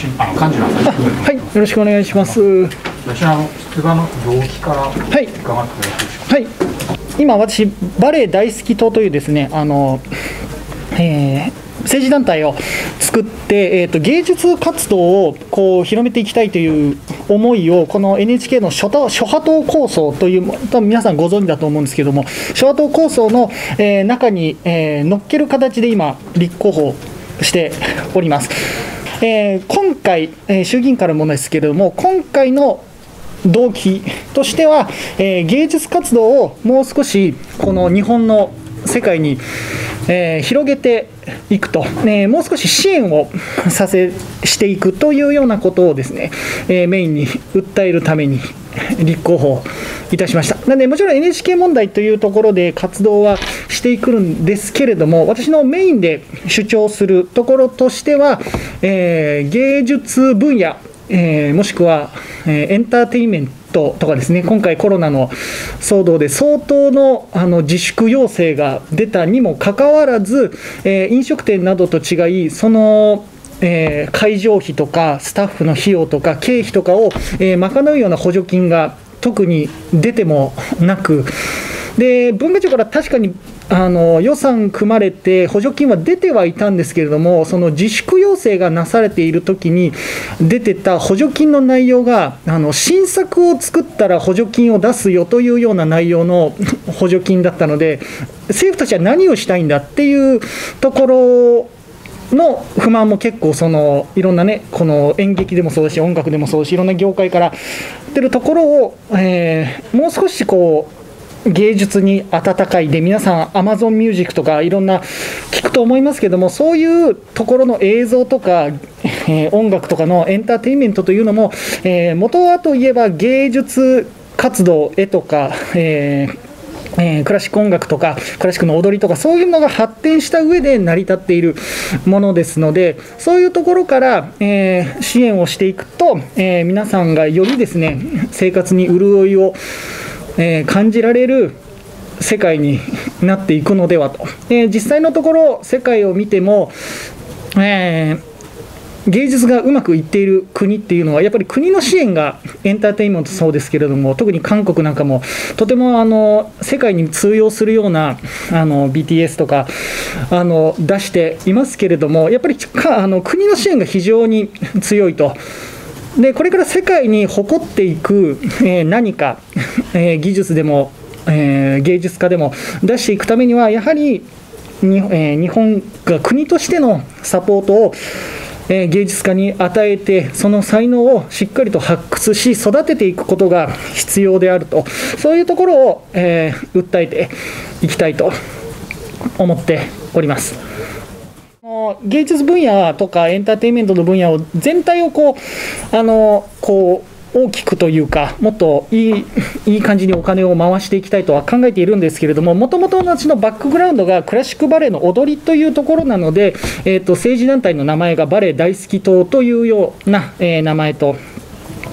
しあの幹事の朝日君はい、よろしくお願いします。は私あの出馬の動機から伺ってい、よろしいでしょうか？はい。今私バレエ大好き党というですね、あの、えー政治団体を作って、えー、と芸術活動をこう広めていきたいという思いをこの NHK の諸党諸派党構想という多分皆さんご存知だと思うんですけども諸派党構想の、えー中に、えー乗っける形で今立候補しております。えー今回、えー衆議院からもですけれども今回の動機としては、えー芸術活動をもう少しこの日本の世界に、えー広げていくと、ねもう少し支援をさせしていくというようなことをですね、えメインに訴えるために立候補いたしました。なのでもちろん NHK 問題というところで活動はしていくんですけれども私のメインで主張するところとしては、えー芸術分野えーもしくは、えエンターテインメントとかですね、今回コロナの騒動で相当のあの自粛要請が出たにもかかわらず、えー飲食店などと違い、その、えー会場費とかスタッフの費用とか経費とかを、えー賄うような補助金が特に出てもなく、で文化庁から確かにあの予算組まれて補助金は出てはいたんですけれどもその自粛要請がなされている時に出てた補助金の内容があの新作を作ったら補助金を出すよというような内容の補助金だったので政府たちは何をしたいんだっていうところの不満も結構そのいろんなねこの演劇でもそうだし音楽でもそうだしいろんな業界から出るところを、えーもう少しこう芸術に温かいで皆さん Amazon ミュージックとかいろんな聞くと思いますけどもそういうところの映像とか、えー音楽とかのエンターテインメントというのも、えー元はといえば芸術活動絵とか、えーえークラシック音楽とかクラシックの踊りとかそういうのが発展した上で成り立っているものですのでそういうところから、えー支援をしていくと、えー皆さんがよりですね生活に潤いを、えー感じられる世界になっていくのではと、えー実際のところ世界を見ても、えー芸術がうまくいっている国っていうのはやっぱり国の支援がエンターテインメントそうですけれども特に韓国なんかもとてもあの世界に通用するようなあの BTS とかあの出していますけれどもやっぱりあの国の支援が非常に強いと。でこれから世界に誇っていく、えー何か、えー技術でも、えー芸術家でも出していくためにはやはりに、えー日本が国としてのサポートを、え芸術家に与えてその才能をしっかりと発掘し育てていくことが必要であるとそういうところを、えー訴えていきたいと思っております。芸術分野とかエンターテインメントの分野を全体をこうあのこう大きくというかもっといいいい感じにお金を回していきたいとは考えているんですけれどももともと私のバックグラウンドがクラシックバレエの踊りというところなので、えー、と政治団体の名前がバレエ大好き党というような、えー名前と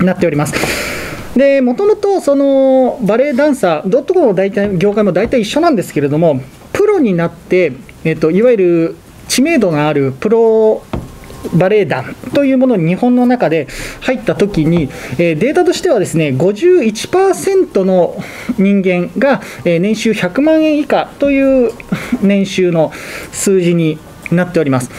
なっております。でもともとそのバレエダンサーどこの大体業界も大体一緒なんですけれどもプロになって、えっといわゆる知名度があるプロバレエ団というものに日本の中で入ったときに、えデータとしてはですね51%の人間が、え年収100万円以下という年収の数字になっております。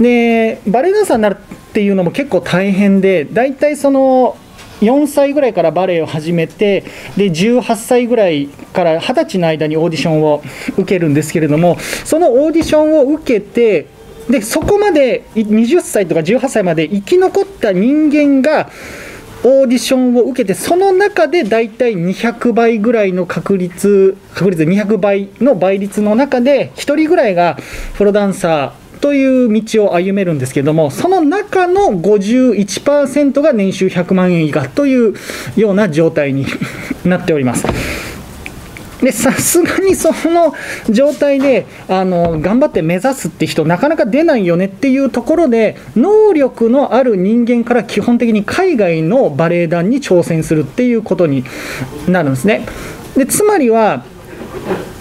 でバレエダンサーになるっていうのも結構大変で大体その4歳ぐらいからバレエを始めてで18歳ぐらいから20歳の間にオーディションを受けるんですけれどもそのオーディションを受けてでそこまで20歳とか18歳まで生き残った人間がオーディションを受けてその中でだいたい200倍ぐらいの確率確率200倍の倍率の中で1人ぐらいがプロダンサーという道を歩めるんですけどもその中の51%が年収100万円以下というような状態になっております。でさすがにその状態であの頑張って目指すって人なかなか出ないよねっていうところで能力のある人間から基本的に海外のバレエ団に挑戦するっていうことになるんですね。でつまりは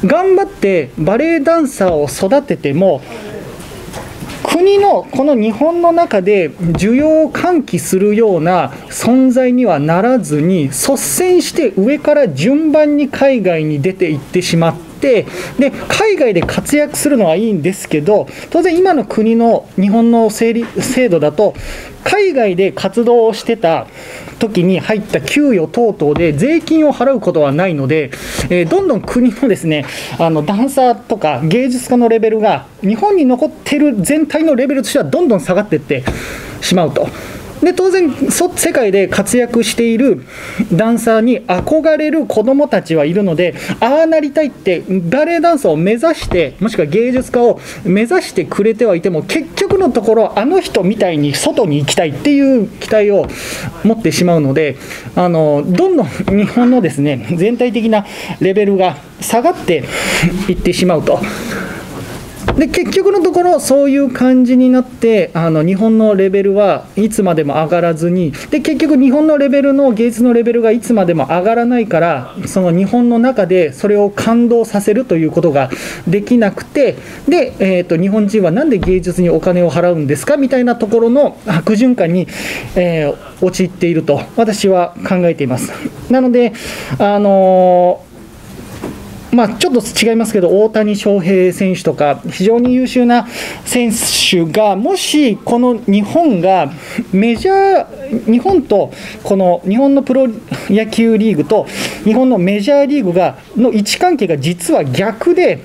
頑張ってバレエダンサーを育てても国のこの日本の中で需要を喚起するような存在にはならずに率先して上から順番に海外に出ていってしまってで海外で活躍するのはいいんですけど当然今の国の日本の制度だと海外で活動をしてた時に入った給与等々で税金を払うことはないので、えー、どんどん国のですねあのダンサーとか芸術家のレベルが日本に残っている全体のレベルとしてはどんどん下がっていってしまうと。で当然世界で活躍しているダンサーに憧れる子どもたちはいるのでああなりたいってバレエダンサーを目指してもしくは芸術家を目指してくれてはいても結局のところあの人みたいに外に行きたいっていう期待を持ってしまうのであのどんどん日本のですね全体的なレベルが下がっていってしまうと。で結局のところそういう感じになってあの日本のレベルはいつまでも上がらずにで結局日本のレベルの芸術のレベルがいつまでも上がらないからその日本の中でそれを感動させるということができなくてで、えーと、日本人は何で芸術にお金を払うんですかみたいなところの悪循環に、えー、陥っていると私は考えています。なのであのーまあ、ちょっと違いますけど、大谷翔平選手とか、非常に優秀な選手が、もしこの日本がメジャー、日本とこの日本のプロ野球リーグと日本のメジャーリーグがの位置関係が実は逆で、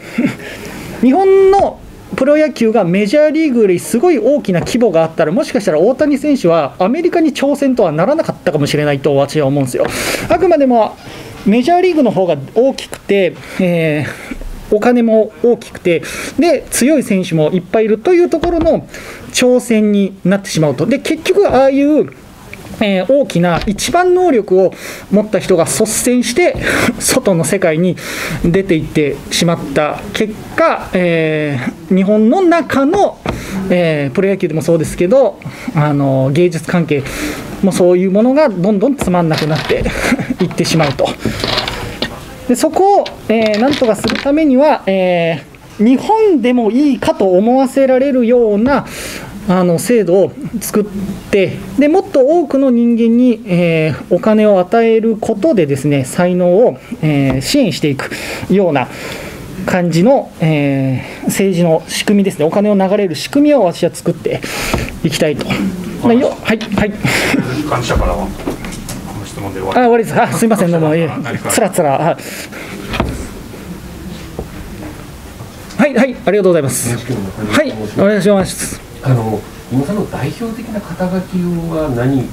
日本のプロ野球がメジャーリーグよりすごい大きな規模があったら、もしかしたら大谷選手はアメリカに挑戦とはならなかったかもしれないと私は思うんですよ。あくまでもメジャーリーグの方が大きくて、えー、お金も大きくてで強い選手もいっぱいいるというところの挑戦になってしまうと。で結局ああいうえー、大きな一番能力を持った人が率先して 外の世界に出ていってしまった結果、えー、日本の中の、えー、プロ野球でもそうですけどあの芸術関係もそういうものがどんどんつまんなくなって いってしまうと。でそこを、えー、なんとかするためには、えー、日本でもいいかと思わせられるようなあの制度を作ってでもっと多くの人間に、えー、お金を与えることでですね才能を、えー、支援していくような感じの、えー、政治の仕組みですねお金を流れる仕組みを私は作っていきたいと。はいはいはい。幹事社からは質問で終わり。あ終わりです。あすみませんどうもつらつら。はいはいありがとうございます。はいお願いします。あの皆さんの代表的な肩書きは何？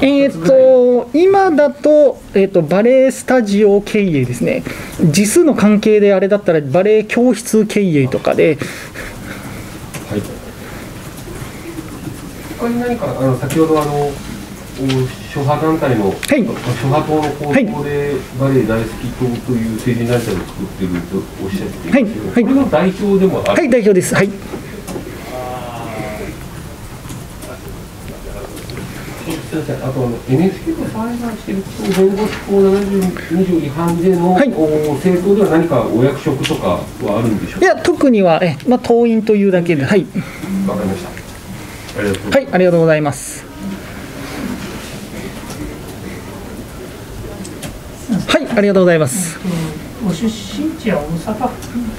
えーと、今だと,、えーと、バレエスタジオ経営ですね、字数の関係であれだったら、バレエ教室経営とかで、他に何かあの先ほどあの諸派団体の、はい、諸派党の構想で、バレエ大好き党という政治団体を作っているとおっしゃっていますけど、はい、これの代表でもある？はい代表です。はい。あとあの NHK と裁判している弁護士法72条違反での、はい、政党では何かお役職とかはあるんでしょうか？いや特にはえ、まあ、党員というだけではい。わかりました。はい、ありがとうございます。はい、ありがとうございます。ご出身地は大阪。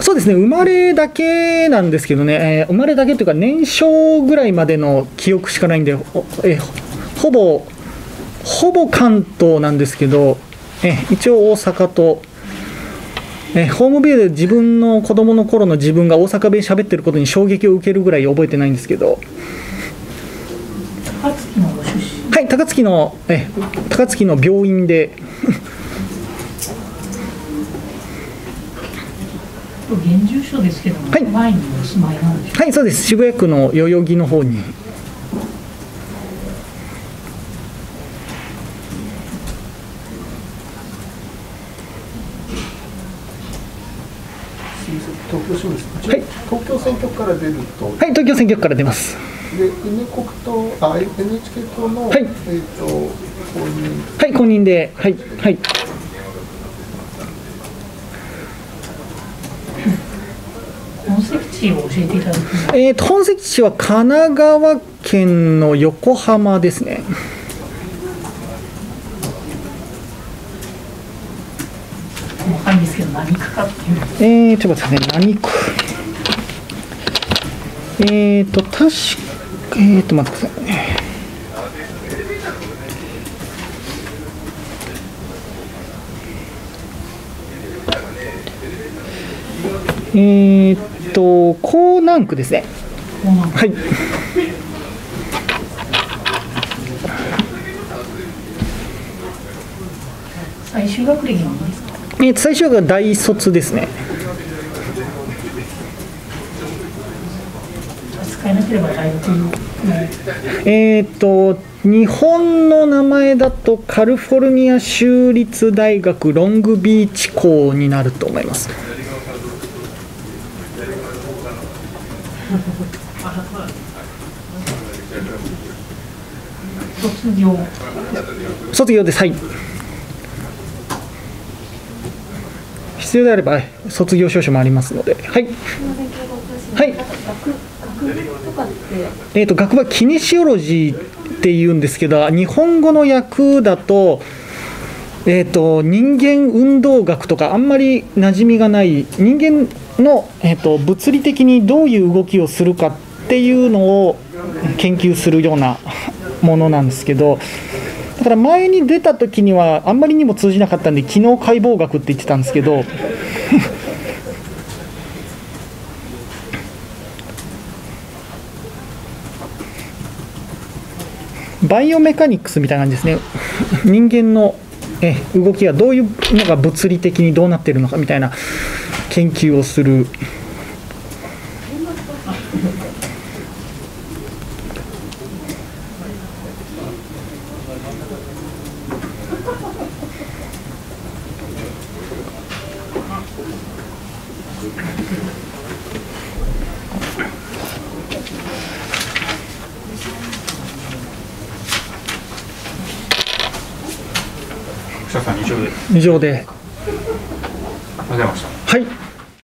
そうですね、生まれだけなんですけどね、えー、生まれだけというか、年少ぐらいまでの記憶しかないんで、えー、ほぼ、ほぼ関東なんですけど、えー、一応大阪と、えホームビューで自分の子供の頃の自分が大阪弁喋ってることに衝撃を受けるぐらい覚えてないんですけど。はい高槻のえ高槻の病院で現住所ですけどはい、前にお住まいなんですはいそうです。渋谷区の代々木の方に。東京そうです、はい、東京選挙区から出ると。はい東京選挙区から出ます。で国党あ NHK 党の、はい、えーと、公認。はい公認ではいはい本籍地地を教えていただくえーと、本籍地は神奈川県の横浜ですね。細かいんですけど何区かっていうえー、ちょっと待ってくださいね、何区？えーと、確か、えーと、待ってくださいね。えーと、江南区ですね。はい。最終学歴なんですか？え最初が大卒ですね。使えなければ大学のえーと、日本の名前だとカリフォルニア州立大学ロングビーチ校になると思います。卒業卒業です。はい。必要であれば卒業証書もありますので。はい。はい。えー、と学部はキネシオロジーっていうんですけど日本語の訳だと,、えー、と人間運動学とかあんまり馴染みがない人間の、えー、と物理的にどういう動きをするかっていうのを研究するような ものなんですけどだから前に出た時にはあんまりにも通じなかったんで機能解剖学って言ってたんですけど バイオメカニクスみたいな感じですね。人間のえ 動きがどういうのが物理的にどうなっているのかみたいな研究をする。以上で。ありがとうございました。